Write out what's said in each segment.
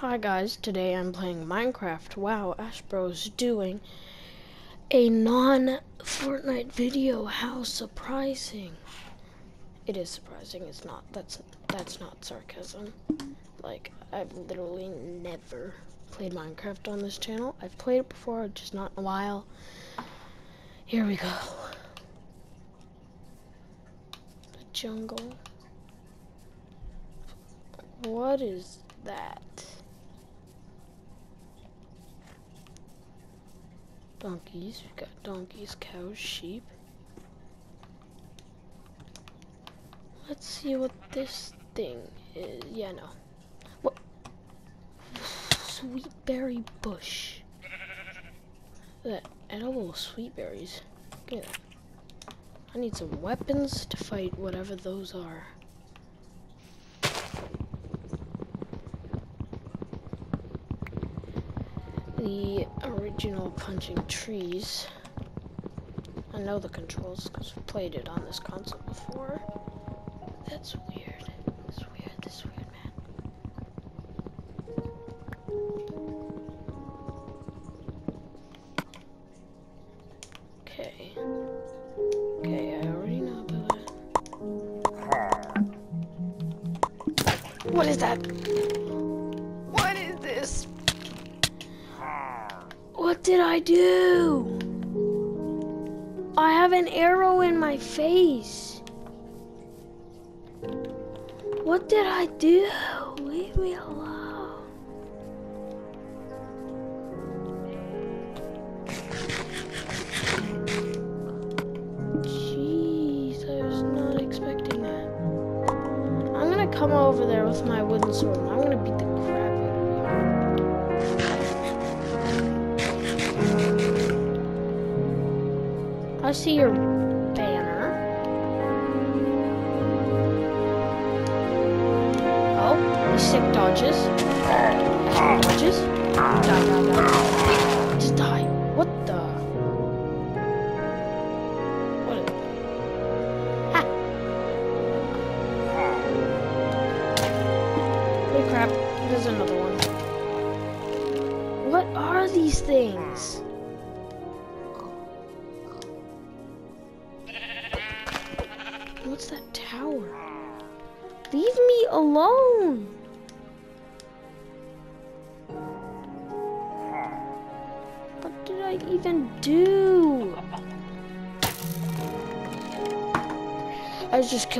Hi guys, today I'm playing Minecraft. Wow, Ashbro's doing a non-Fortnite video. How surprising. It is surprising, it's not. That's that's not sarcasm. Like, I've literally never played Minecraft on this channel. I've played it before, just not in a while. Here we go. The jungle. What is that? Donkeys. We've got donkeys, cows, sheep. Let's see what this thing is. Yeah, no. What? Sweetberry bush. That edible sweet berries. Get that. I need some weapons to fight whatever those are. the original punching trees. I know the controls because I've played it on this console before. That's weird. This weird. This weird, do? I have an arrow in my face. What did I do? Sick dodges. Dodges. Die, die, die. Just die.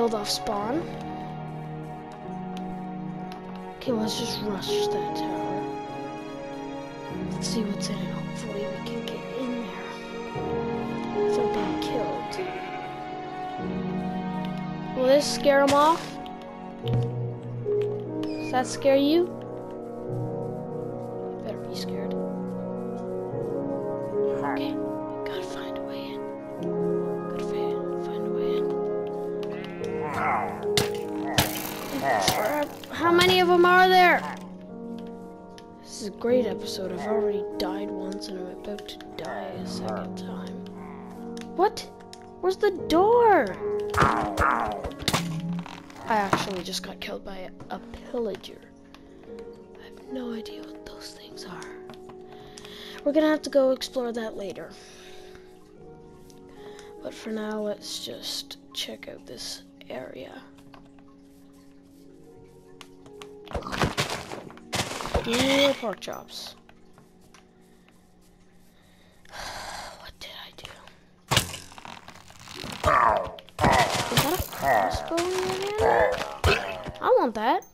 Killed off spawn. Okay, let's just rush that tower. Let's see what's in it. Hopefully we can get in there without being killed. Will this scare him off? Does that scare you? You better be scared. Them are there? This is a great episode. I've already died once and I'm about to die a second time. What? Where's the door? I actually just got killed by a, a pillager. I have no idea what those things are. We're gonna have to go explore that later. But for now, let's just check out this area. More pork chops. What did I do? Is that a crossbow in? I want that.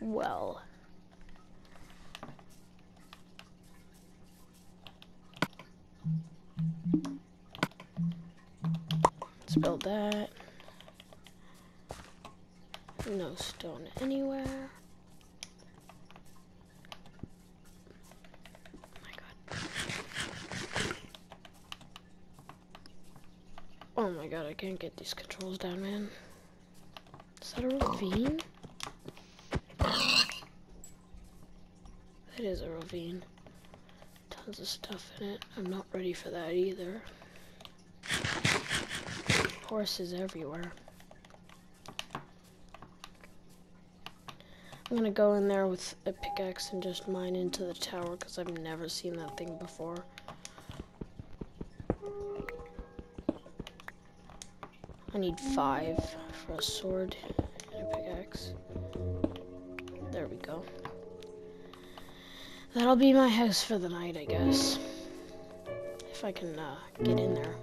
Well. Let's build that. No stone anywhere. Oh my god. Oh my god, I can't get these controls down, man. Is that a ravine? That is a ravine. Tons of stuff in it. I'm not ready for that either. Horses everywhere. I'm gonna go in there with a pickaxe and just mine into the tower because I've never seen that thing before. Need five for a sword and a pickaxe. There we go. That'll be my house for the night, I guess. If I can uh, get in there.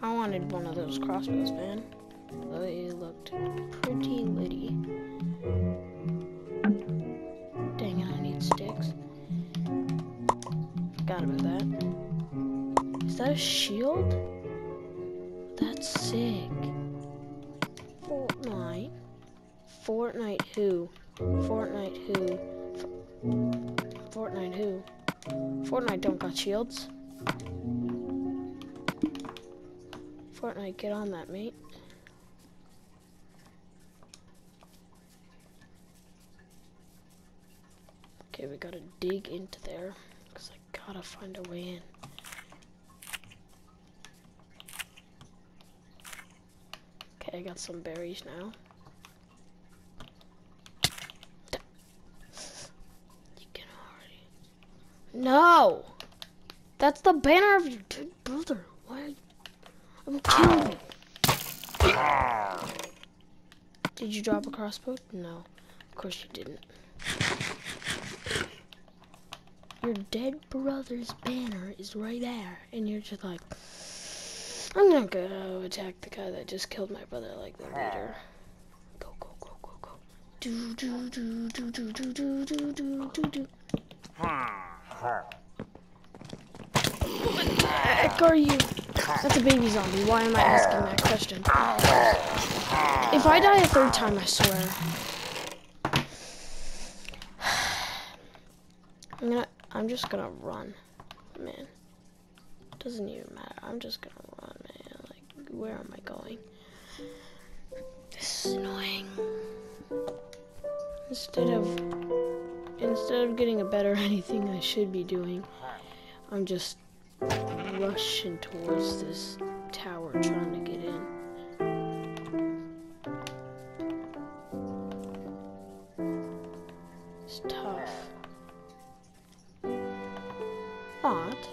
I wanted one of those crossbows, man. Shields. Fortnite, get on that, mate. Okay, we gotta dig into there, because I gotta find a way in. Okay, I got some berries now. You can already. No! That's the banner of your dead brother. Why? I'm killing you. Did you drop a crossbow? No. Of course you didn't. Your dead brother's banner is right there, and you're just like, I'm gonna go attack the guy that just killed my brother like the leader. Go, go, go, go, go. Do, do, do, do, do, do, do, do, do, do, heck are you? That's a baby zombie. Why am I asking that question? If I die a third time, I swear. I'm gonna, I'm just gonna run, man. Doesn't even matter. I'm just gonna run, man. Like, where am I going? This is annoying. Instead of, instead of getting a better anything I should be doing, I'm just rushing towards this tower trying to get in. It's tough. But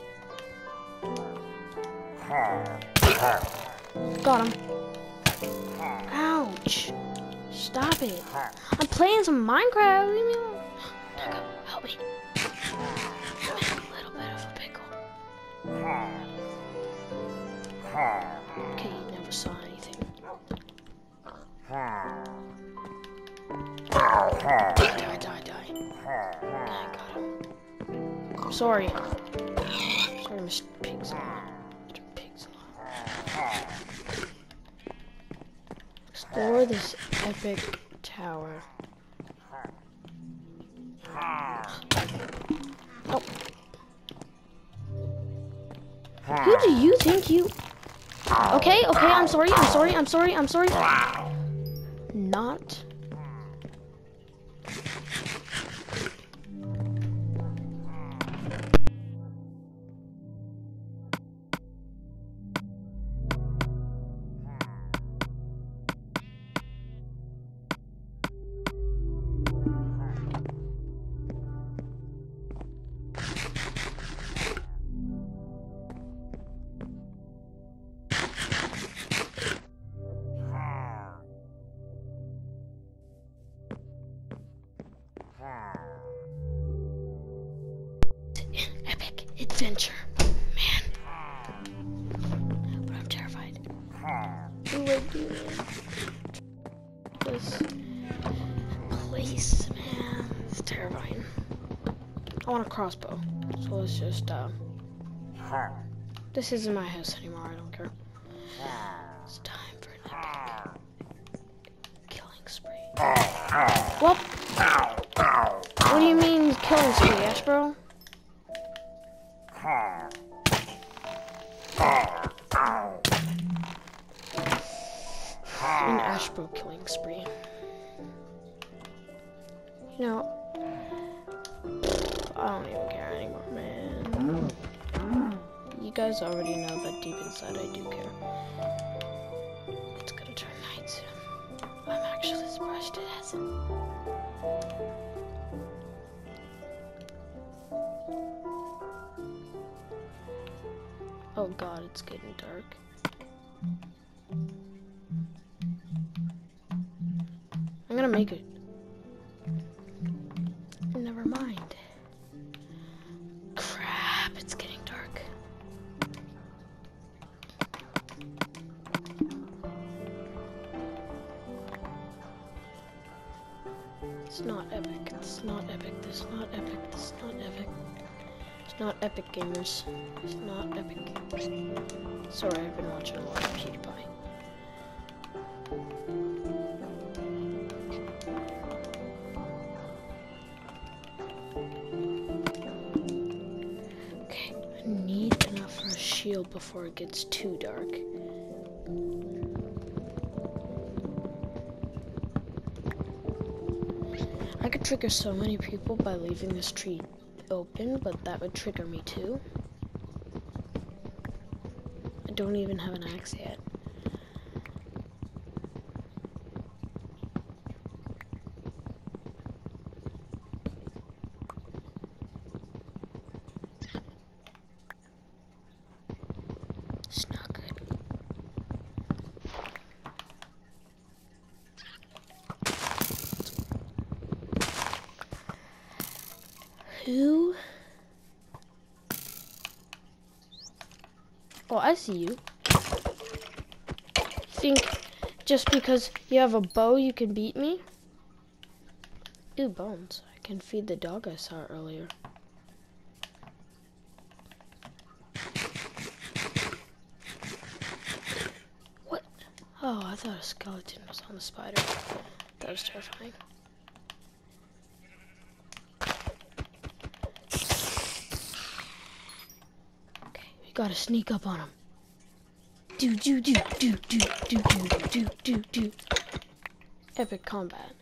got him. Ouch! Stop it! I'm playing some Minecraft. Sorry. Sorry, Mr. Pigs. Mr. Pigs. Explore this epic tower. Oh. Who do you think you... Okay, okay, I'm sorry, I'm sorry, I'm sorry, I'm sorry. Not. Just uh. This isn't my house anymore. I don't care. It's time for an epic killing spree. What? What do you mean killing spree, Ashbro? An Ashbro killing spree. Guys already know that deep inside I do care. It's gonna turn night soon. I'm actually surprised it hasn't. Oh god, it's getting dark. Not epic. Sorry, I've been watching a lot of PewDiePie. Okay, I need enough for a shield before it gets too dark. I could trigger so many people by leaving this tree open, but that would trigger me too. Don't even have an axe yet. It's not good. Who? Oh, I see you. Think just because you have a bow you can beat me? Ooh, bones. I can feed the dog I saw earlier. What? Oh, I thought a skeleton was on the spider. That was terrifying. Okay, we gotta sneak up on him. Do do do do do do do do do do. Epic combat.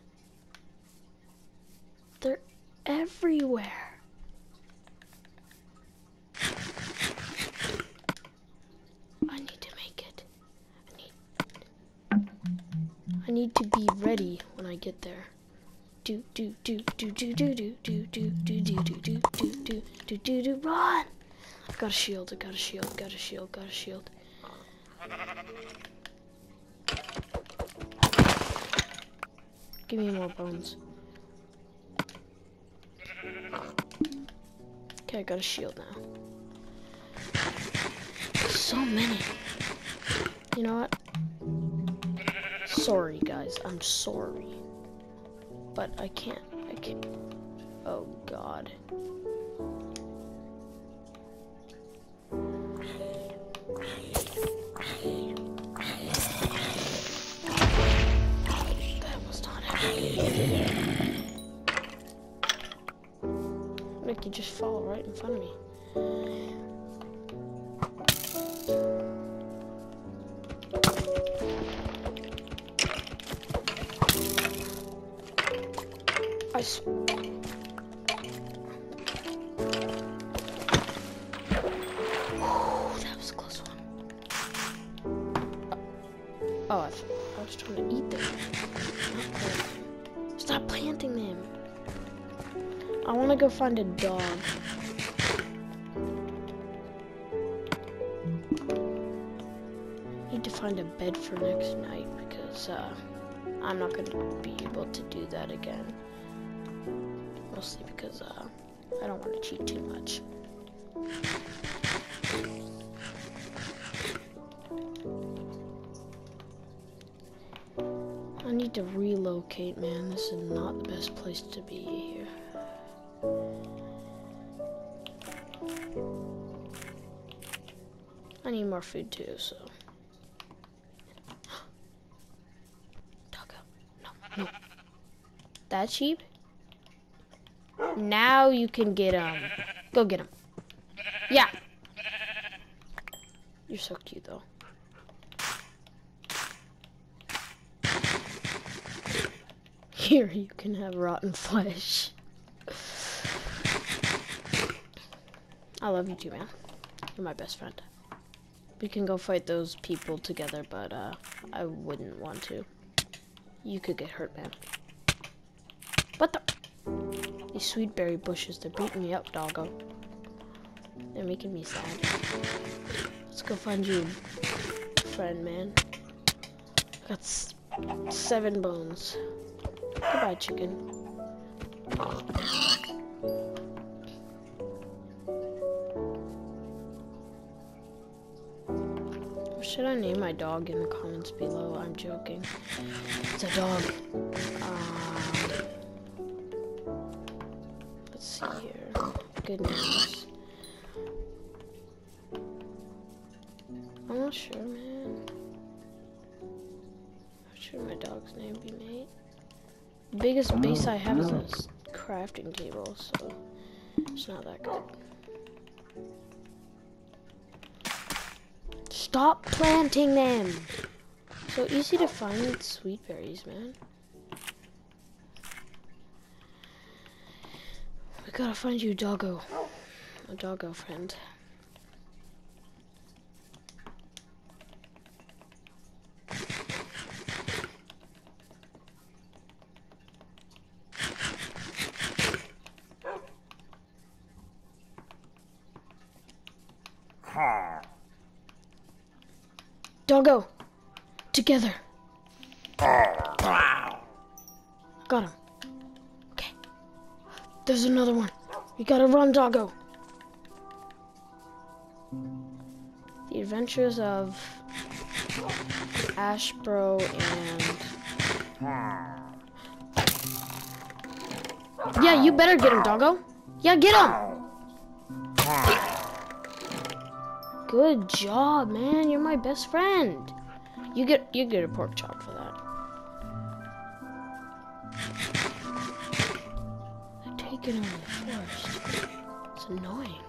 They're everywhere. I need to make it. I need. I need to be ready when I get there. Do do do do do do do do do do do do do do do do do do run! I got a shield, I got a shield, got a shield, got a shield. Give me more bones. Okay, I got a shield now. So many. You know what? Sorry, guys. I'm sorry. But I can't. I can't. Oh, God. Just fall right in front of me. To go find a dog. I need to find a bed for next night because uh, I'm not going to be able to do that again. Mostly because uh, I don't want to cheat too much. I need to relocate, man. This is not the best place to be here. More food too, so. Doggo. No, no. That sheep? Now you can get him. Go get him. Yeah. You're so cute, though. Here, you can have rotten flesh. I love you too, man. You're my best friend. We can go fight those people together, but uh, I wouldn't want to. You could get hurt, man. What the? These sweet berry bushes, they're beating me up, doggo. They're making me sad. Let's go find you, friend, man. I got seven bones. Goodbye, chicken. Should I name my dog in the comments below? I'm joking. It's a dog. Um, let's see here. Good news. I'm not sure, man. What should my dog's name be, mate? The biggest base I have is a crafting table, so it's not that good. Stop planting them. So easy to find sweet berries, man. We gotta find you, doggo. A doggo friend. Doggo. Together. Got him. Okay. There's another one. We gotta run, doggo. The Adventures of Ashbro and... Yeah, you better get him, doggo. Yeah, get him. Good job, man. You're my best friend. You get you get a pork chop for that. They're taking over the forest. It's annoying.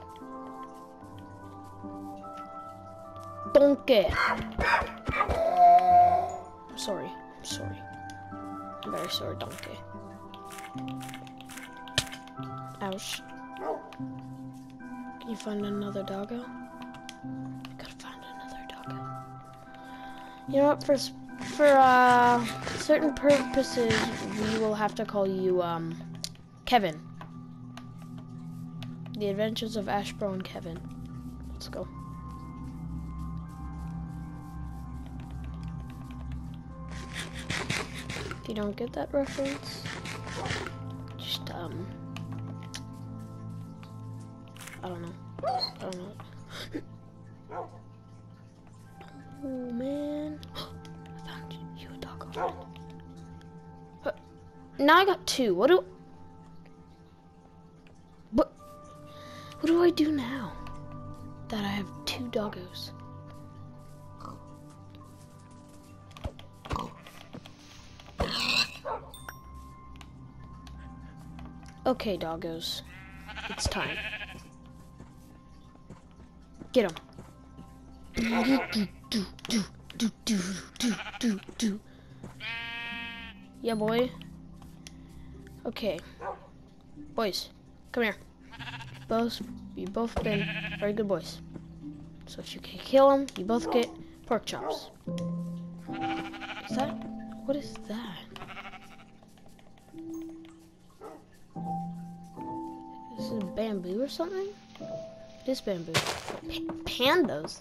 Donkey. I'm sorry. I'm sorry. I'm very sorry, donkey. Ouch. Can you find another doggo? You know what? For for uh, certain purposes, we will have to call you um, Kevin. The Adventures of Ashbro and Kevin. Let's go. If you don't get that reference, I got two. What do What what do I do now? That I have two doggos. Okay, doggos. It's time. Get them. Yeah, boy. Okay. Boys, come here. Both, you both been very good boys. So if you can kill them, you both get pork chops. Is that, what is that? This is bamboo or something? It is bamboo. Pandas?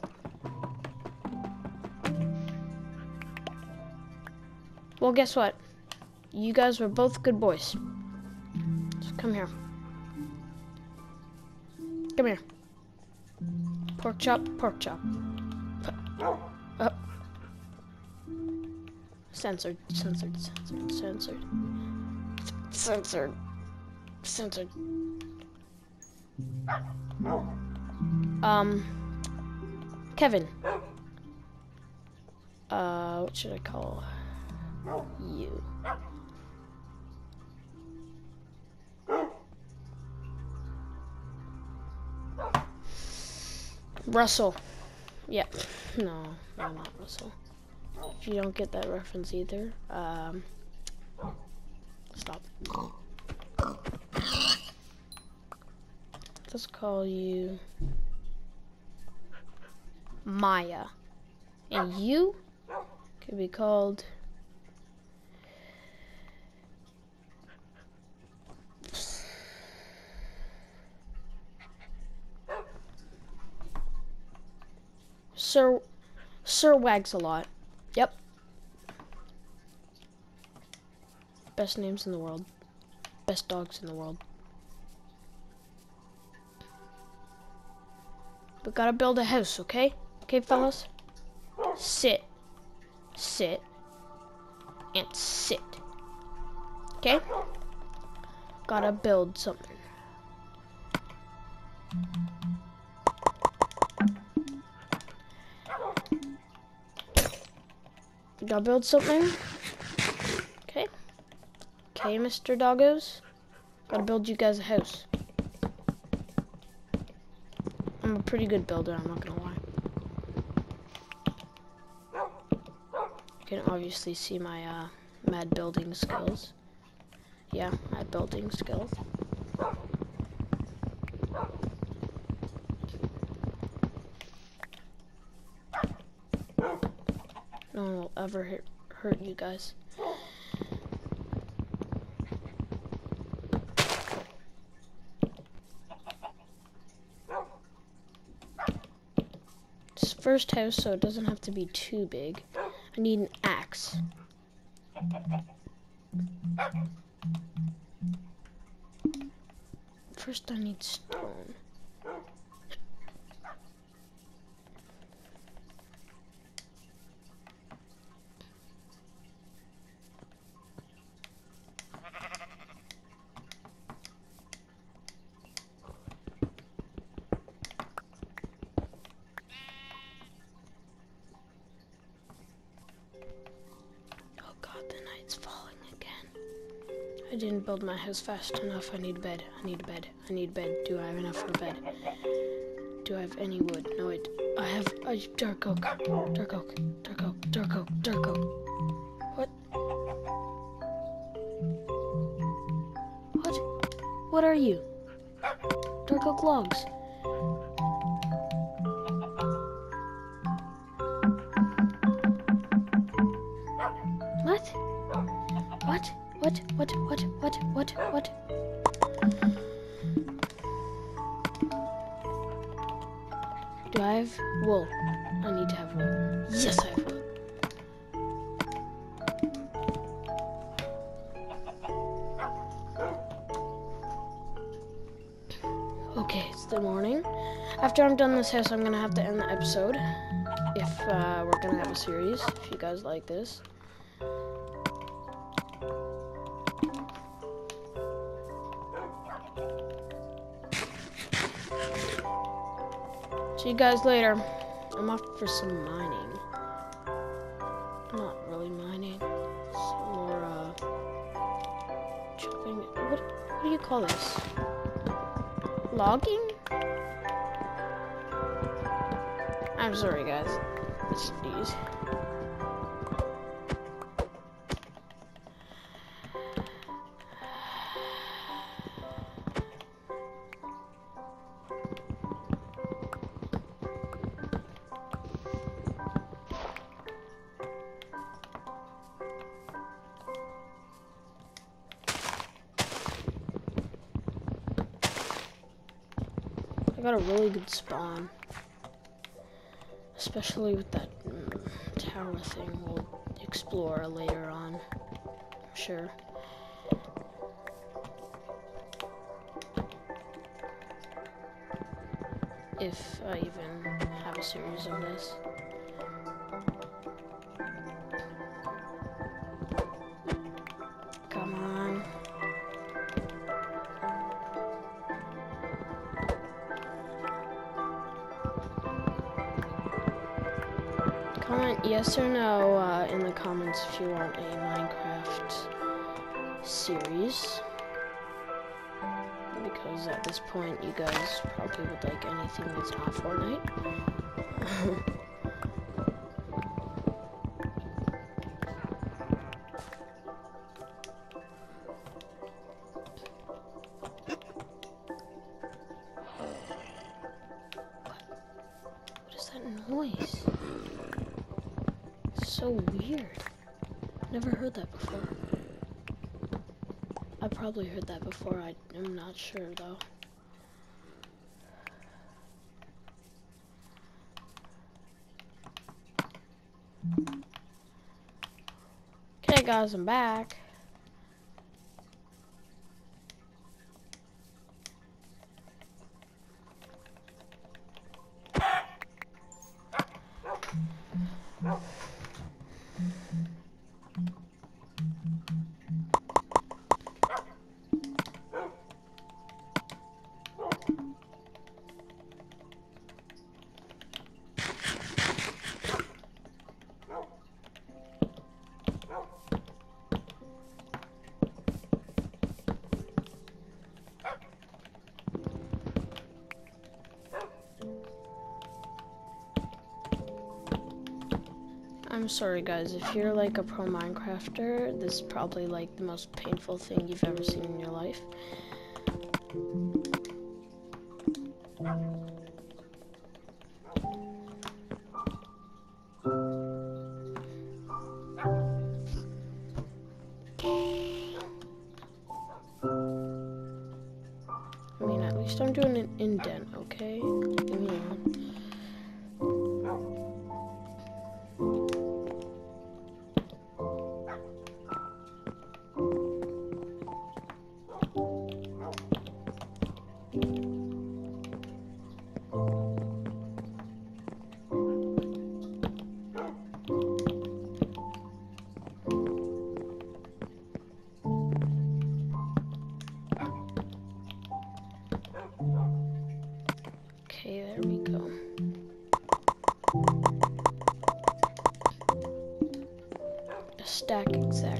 Well, guess what? You guys were both good boys. Come here. Come here. Pork chop, pork chop. Up. Censored, censored, censored, censored. Censored. Censored. Um, Kevin. Uh, what should I call you. Russell. Yep. No, no, not Russell. If you don't get that reference either, um, stop. Let's call you Maya. And you could be called Sir Sir Wags-a-Lot. Yep. Best names in the world. Best dogs in the world. We gotta build a house, okay? Okay, fellas? Sit. Sit. And sit. Okay? Gotta build something. Gotta build something. Okay. Okay, Mr. Doggos. Gotta build you guys a house. I'm a pretty good builder, I'm not gonna lie. You can obviously see my uh, mad building skills. Yeah, mad building skills. No one will ever hurt, hurt you guys. It's first house, so it doesn't have to be too big. I need an axe. First, I need stone. Oh god, the night's falling again. I didn't build my house fast enough. I need a bed. I need a bed. I need bed. Do I have enough for a bed? Do I have any wood? No, i have a dark oak. Dark oak. Dark oak. Dark oak. Dark oak. What? What? What are you? Dark oak logs. What? What? What? What? What? What? What? What? Do I have wool? I need to have wool. Yes, I have wool. Okay, it's the morning. After I'm done this house, I'm gonna have to end the episode. If uh, we're gonna have a series, if you guys like this. See you guys later. I'm off for some mining. Not really mining. Some more, uh, chopping. What, what do you call this? Logging? I'm sorry, guys. It's these. Got a really good spawn. Especially with that mm, tower thing we'll explore later on. I'm sure. If I even have a series of this. Yes or no uh, in the comments if you want a Minecraft series. Because at this point, you guys probably would like anything that's not Fortnite. weird. Never heard that before. I probably heard that before. I, I'm not sure though. Okay, guys, I'm back. I'm sorry guys, if you're like a pro Minecrafter, this is probably like the most painful thing you've ever seen in your life. Okay, there we go. A stack exactly.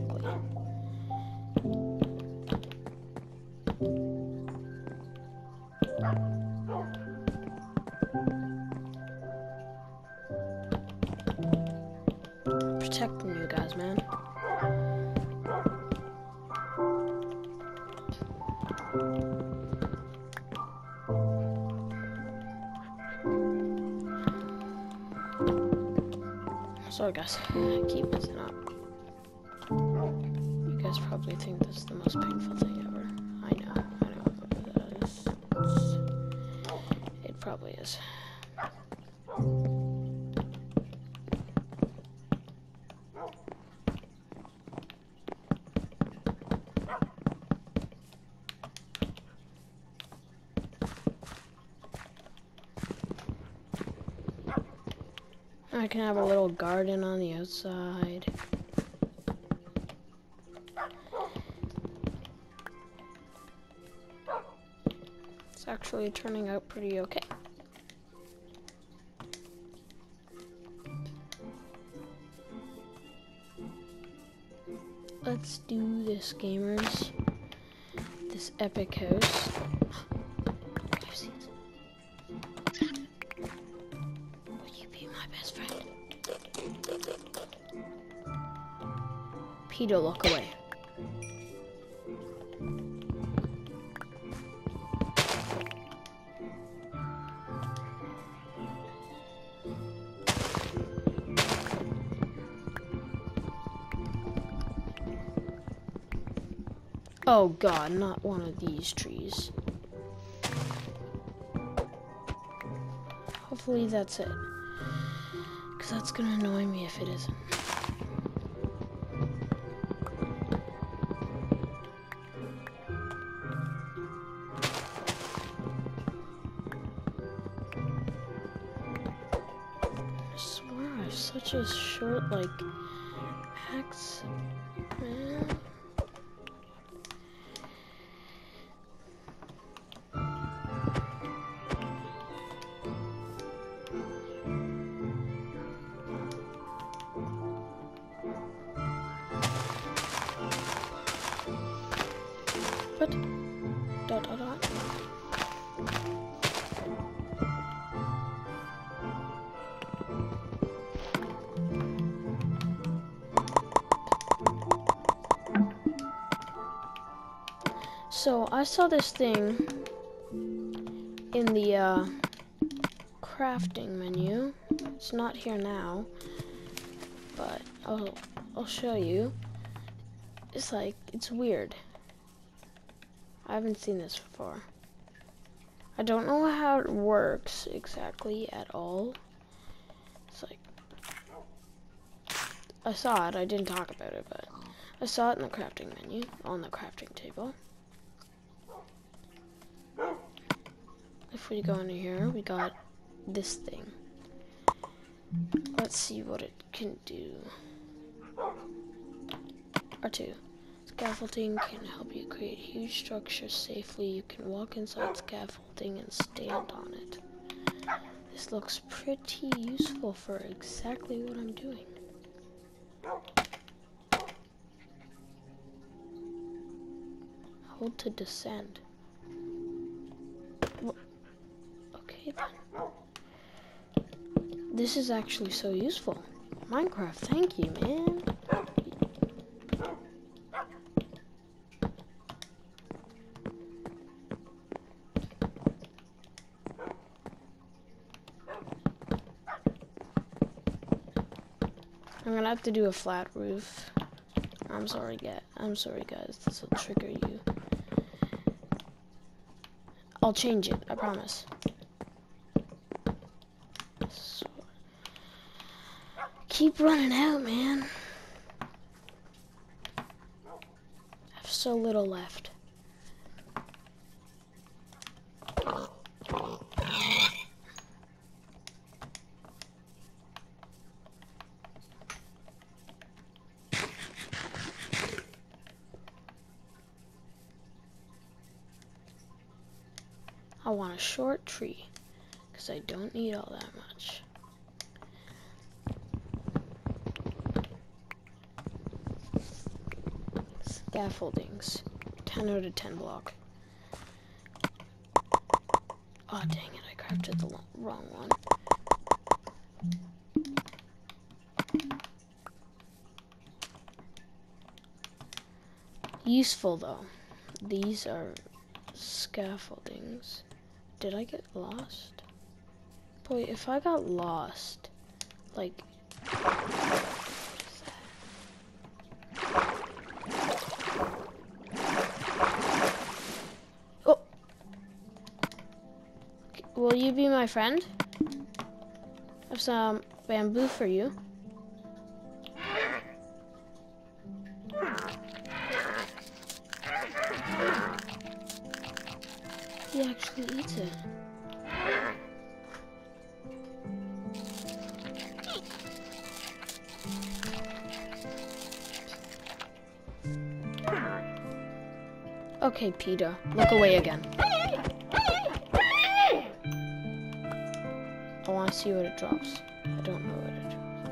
Keep messing up. I can have a little garden on the outside. It's actually turning out pretty okay. Let's do this, gamers. This epic house. Peter, look away. Oh god, not one of these trees. Hopefully that's it. Because that's going to annoy me if it isn't. A short, like, axe. Man. I saw this thing in the uh, crafting menu. It's not here now, but I'll, I'll show you. It's like, it's weird. I haven't seen this before. I don't know how it works exactly at all. It's like, I saw it, I didn't talk about it, but I saw it in the crafting menu, on the crafting table. If we go into here, we got this thing. Let's see what it can do. R2. Scaffolding can help you create huge structures safely. You can walk inside scaffolding and stand on it. This looks pretty useful for exactly what I'm doing. Hold to descend. Okay then. This is actually so useful. Minecraft, thank you, man. I'm gonna have to do a flat roof. I'm sorry, guys. I'm sorry, guys. This will trigger you. I'll change it. I promise. So, keep running out, man. I have so little left. I want a short tree because I don't need all that much. Scaffoldings, 10 out of 10 block. Oh dang it, I crafted the wrong one. Useful though. These are scaffoldings. Did I get lost? Boy, if I got lost, like... my friend? I have some bamboo for you. He actually eats it. Okay, Peter, look away again. See what it drops. I don't know what it drops.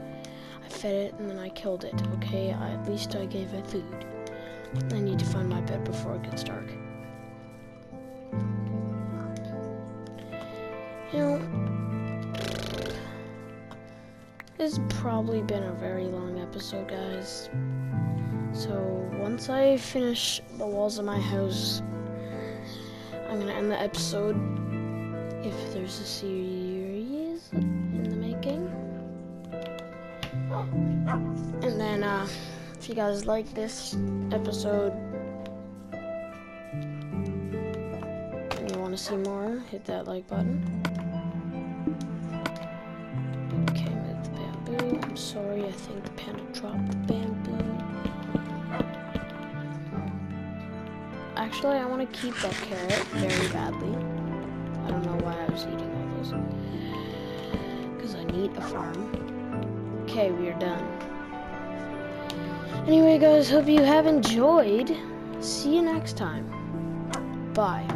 I fed it and then I killed it, okay? I, at least I gave it food. I need to find my bed before it gets dark. You know, this has probably been a very long episode, guys. So once I finish the walls of my house, I'm gonna end the episode. If there's a series if you guys like this episode and you want to see more, hit that like button. Okay, move the bamboo. I'm sorry, I think the Panda dropped the bamboo. Actually, I want to keep that carrot very badly. I don't know why I was eating all those. Because I need a farm. Okay, we are done. Anyway, guys, hope you have enjoyed. See you next time. Bye.